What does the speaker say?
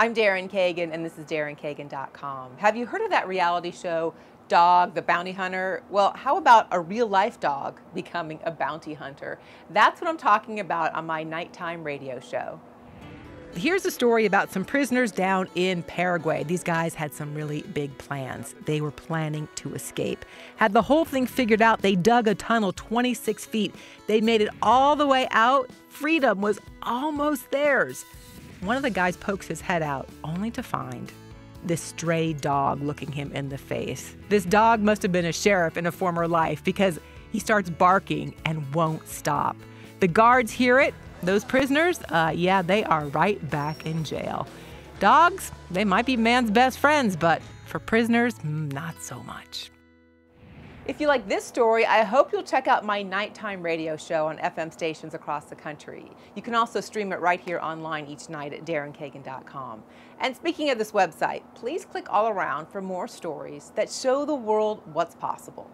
I'm Daryn Kagan, and this is DarynKagan.com. Have you heard of that reality show, Dog the Bounty Hunter? Well, how about a real life dog becoming a bounty hunter? That's what I'm talking about on my nighttime radio show. Here's a story about some prisoners down in Paraguay. These guys had some really big plans. They were planning to escape. Had the whole thing figured out, they dug a tunnel 26 feet. They made it all the way out. Freedom was almost theirs. One of the guys pokes his head out, only to find this stray dog looking him in the face. This dog must have been a sheriff in a former life because he starts barking and won't stop. The guards hear it. Those prisoners, uh, yeah, they are right back in jail. Dogs, they might be man's best friends, but for prisoners, mm, not so much. If you like this story, I hope you'll check out my nighttime radio show on FM stations across the country. You can also stream it right here online each night at darynkagan.com. And speaking of this website, please click all around for more stories that show the world what's possible.